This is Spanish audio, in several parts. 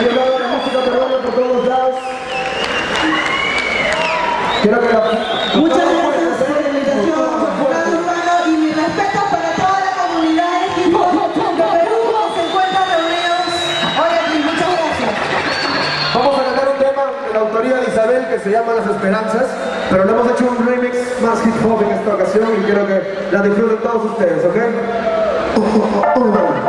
Ha llevado la música peruana por todos lados. Quiero que la... Muchas gracias por la invitación, Fernando Urbano, y mi respeto para toda la comunidad de equipo de Perú que se encuentran reunidos hoy aquí. Muchas gracias. Vamos a cantar un tema de la autoría de Isabel que se llama Las Esperanzas, pero le hemos hecho un remix más hip hop en esta ocasión y quiero que la disfruten todos ustedes, ¿ok? Sí,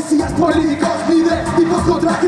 policías políticos Ni de tipos contra que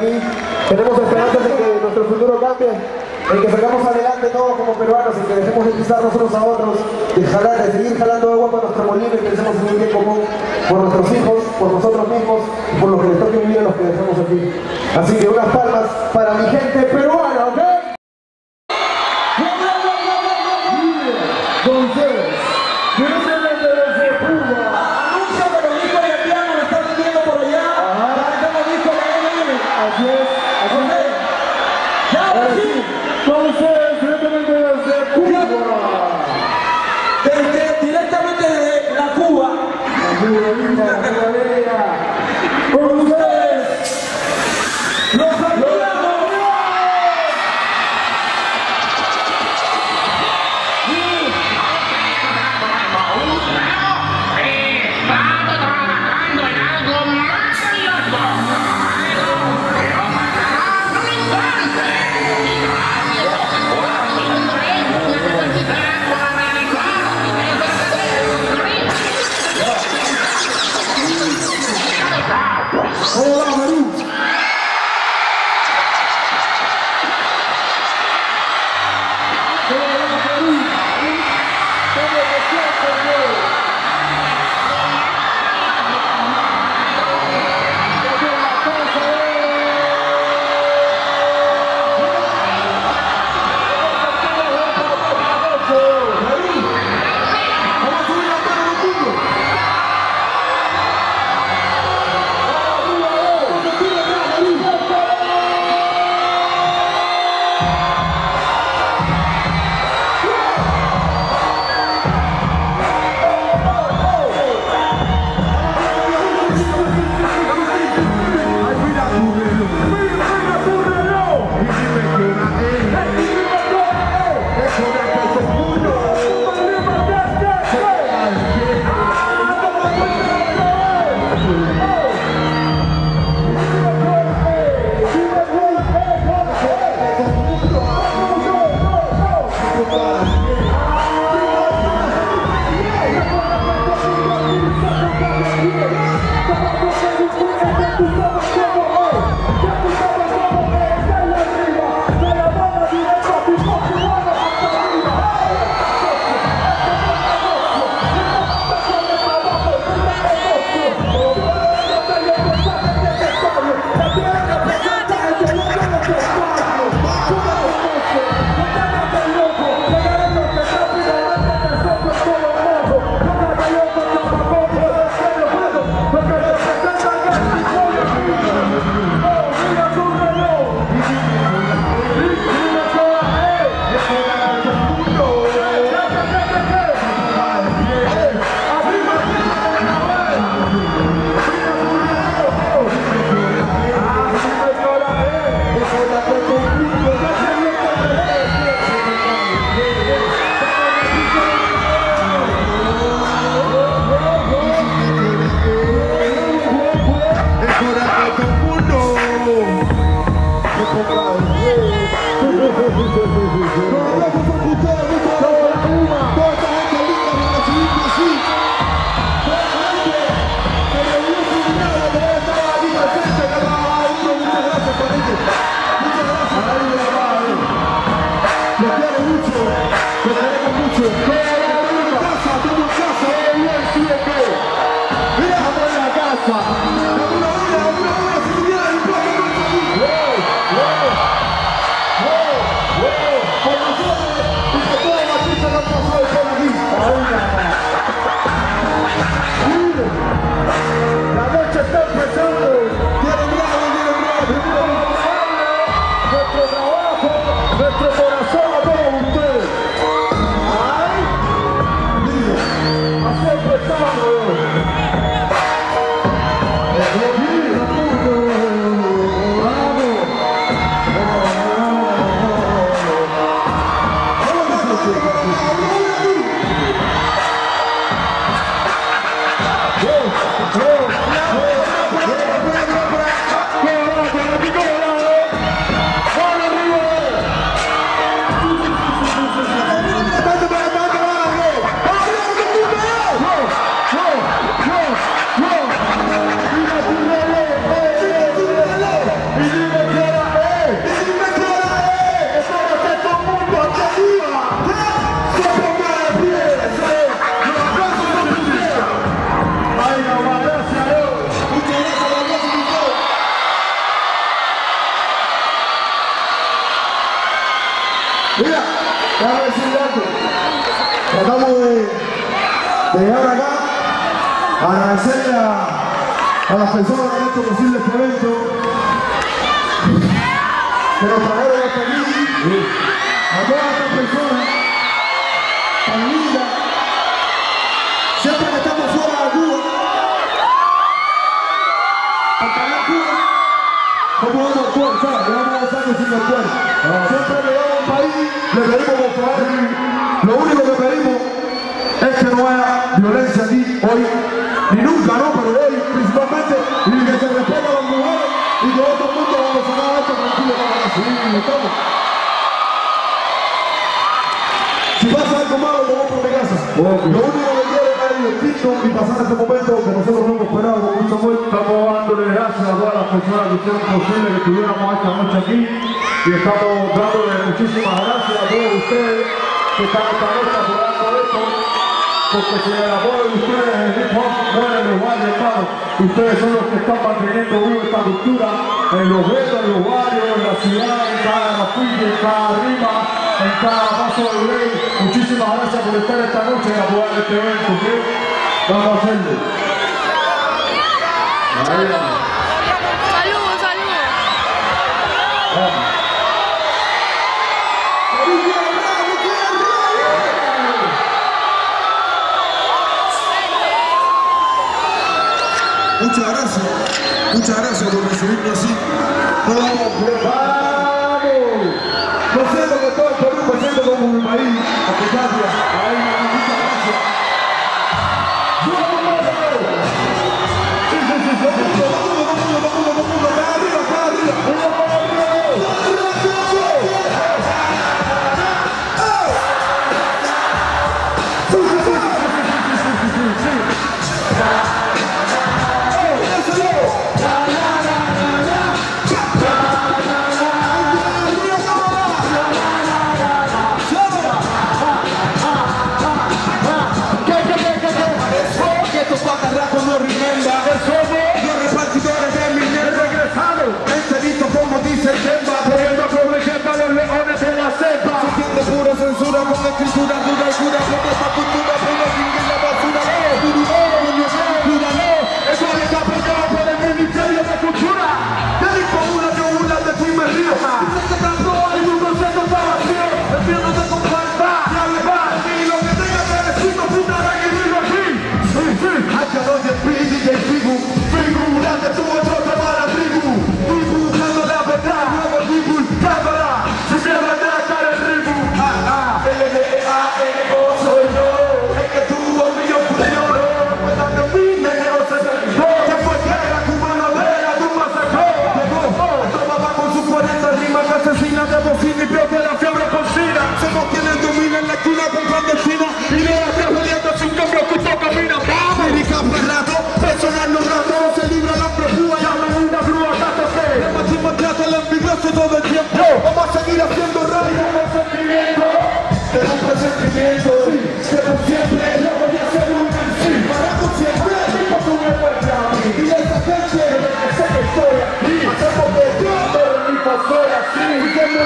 Tenemos esperanzas de que nuestro futuro cambie, en que salgamos adelante todos como peruanos, en que dejemos de pisarnos unos a otros, de, jalar, de seguir jalando agua para nuestro molino y pensemos en un bien común por nuestros hijos, por nosotros mismos y por los que les toque vivir a los que dejamos aquí. Así que unas palmas para mi gente peruana, Con ustedes, los las personas de estos posibles eventos que nos trajeron a todas estas personas tan lindas, siempre que estamos fuera de Cuba, para Cuba, como vamos a actuar, ¿sabes? Le vamos a gozar sin actuar. Ah. Siempre que vamos a un país, le pedimos por favor, lo único que pedimos es que no haya violencia aquí hoy, ni nunca, ¿no? Pero hoy este momento que nosotros no hemos esperado mucho amor. Estamos dándole gracias a todas las personas que hicieron posible que estuviéramos esta noche aquí y estamos dándole muchísimas gracias a todos ustedes que están esta noche apoyando esto porque sin el apoyo de ustedes el hip hop en los barrios hermano ustedes son los que están manteniendo viva esta cultura en los guetos, en los barrios, en la ciudad, en cada rapilla, en cada rima en cada paso de ley muchísimas gracias por estar esta noche y apoyar este evento ¿ok? Vamos, Fernando. Olha. Saludos, saludos. Vamos. Muchas é o gracias por recibirnos así. Todos preparados. No sé lo que todo el Perú, me como um país, a pesar de ahí.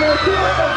Let's.